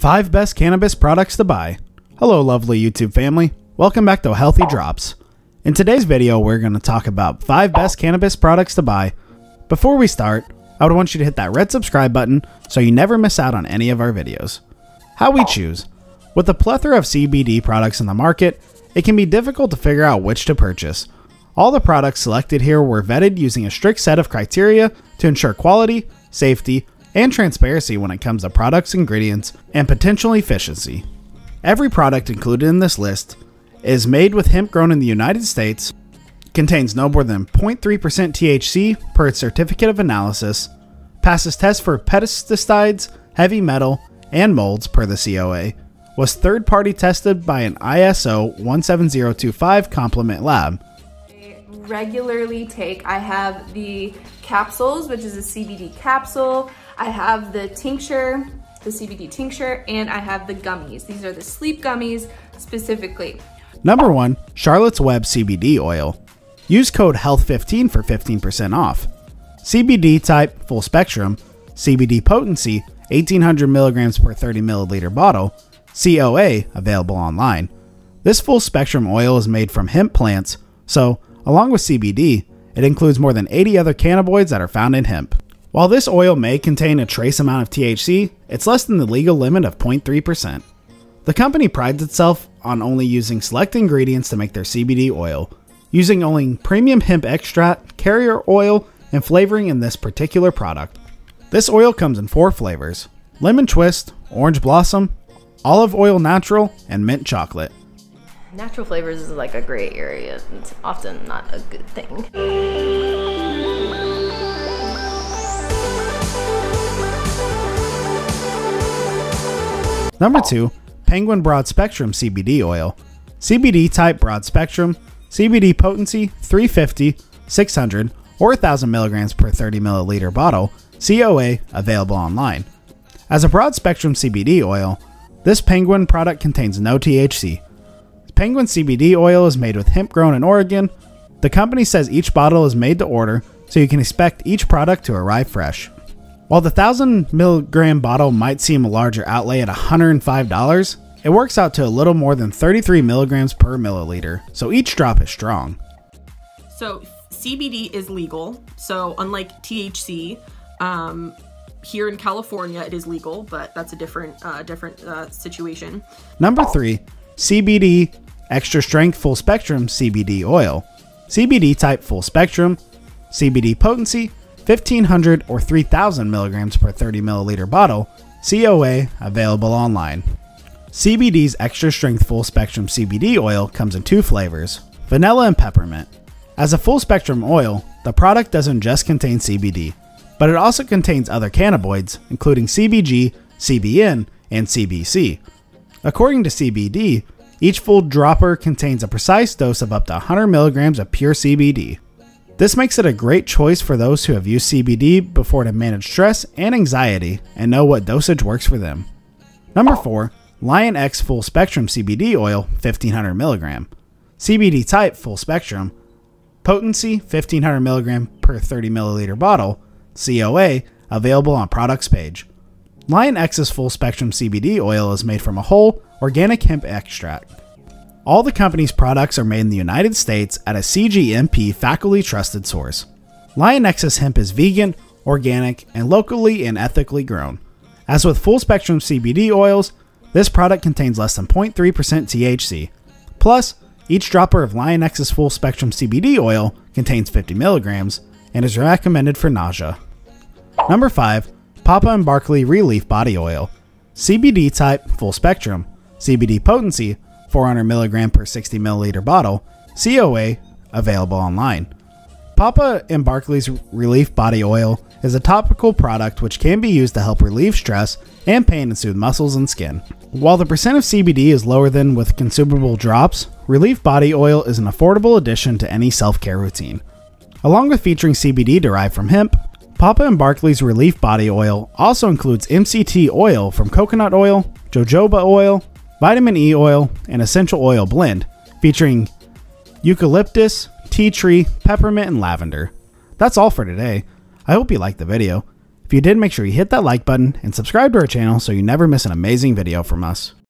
5 Best Cannabis Products to Buy. Hello, lovely YouTube family. Welcome back to Healthy Drops. In today's video, we're going to talk about 5 best cannabis products to buy. Before we start, I would want you to hit that red subscribe button so you never miss out on any of our videos. How we choose. With a plethora of CBD products in the market, it can be difficult to figure out which to purchase. All the products selected here were vetted using a strict set of criteria to ensure quality, safety, and transparency when it comes to products, ingredients, and potential efficiency. Every product included in this list is made with hemp grown in the United States, contains no more than 0.3% THC per its certificate of analysis, passes tests for pesticides, heavy metal, and molds per the COA, was third party tested by an ISO 17025 complement lab. Regularly take, I have the capsules, which is a CBD capsule. I have the tincture, the CBD tincture, and I have the gummies. These are the sleep gummies specifically. Number 1, Charlotte's Web CBD oil. Use code HEALTH15 for 15% off. CBD type full spectrum, CBD potency 1800 milligrams per 30 milliliter bottle, COA available online. This full spectrum oil is made from hemp plants, so along with CBD, it includes more than 80 other cannabinoids that are found in hemp. While this oil may contain a trace amount of THC, it's less than the legal limit of 0.3%. The company prides itself on only using select ingredients to make their CBD oil, using only premium hemp extract, carrier oil, and flavoring in this particular product. This oil comes in four flavors lemon twist, orange blossom, olive oil natural, and mint chocolate. Natural flavors is like a gray area. It's often not a good thing. Number 2, Penguin Broad Spectrum CBD Oil. CBD type broad spectrum, CBD potency 350, 600, or 1000 milligrams per 30 milliliter bottle, COA available online. As a broad spectrum CBD oil, this Penguin product contains no THC. Penguin CBD oil is made with hemp grown in Oregon. The company says each bottle is made to order, so you can expect each product to arrive fresh. While the 1000 milligram bottle might seem a larger outlay at $105, it works out to a little more than 33 milligrams per milliliter, so each drop is strong. So CBD is legal. So unlike THC, um, here in California it is legal, but that's a different uh, different uh, situation. Number three, CBD extra strength full spectrum CBD oil. CBD type full spectrum, CBD potency 1500 or 3000 milligrams per 30 milliliter bottle, COA available online. CBD's extra strength full spectrum CBD oil comes in two flavors vanilla and peppermint. As a full spectrum oil, the product doesn't just contain CBD, but it also contains other cannabinoids, including CBG, CBN, and CBC. According to CBD, each full dropper contains a precise dose of up to 100 milligrams of pure CBD. This makes it a great choice for those who have used CBD before to manage stress and anxiety and know what dosage works for them. Number 4, Lion X Full Spectrum CBD Oil 1500 mg. CBD type full spectrum. Potency 1500 mg per 30 milliliter bottle. COA available on products page. Lion X's full spectrum CBD oil is made from a whole organic hemp extract. All the company's products are made in the United States at a CGMP faculty trusted source. Lion X's hemp is vegan, organic, and locally and ethically grown. As with full spectrum CBD oils, this product contains less than 0.3% THC. Plus, each dropper of Lion X's full spectrum CBD oil contains 50 milligrams and is recommended for nausea. Number 5, Papa and Barkley Relief Body Oil. CBD type, full spectrum. CBD potency, 400 milligram per 60 milliliter bottle. COA, available online. Papa and Barkley's Relief Body Oil is a topical product which can be used to help relieve stress and pain and soothe muscles and skin. While the percent of CBD is lower than with consumable drops, Relief Body Oil is an affordable addition to any self care routine. Along with featuring CBD derived from hemp, Papa and Barkley's Relief Body Oil also includes MCT oil from coconut oil, jojoba oil, vitamin E oil, and essential oil blend, featuring eucalyptus, tea tree, peppermint, and lavender. That's all for today. I hope you liked the video. If you did, make sure you hit that like button and subscribe to our channel so you never miss an amazing video from us.